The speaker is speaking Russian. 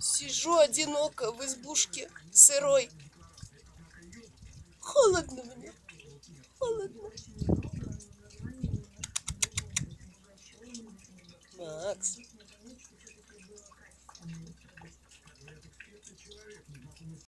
Сижу одиноко в избушке сырой. Холодно мне, холодно. Макс,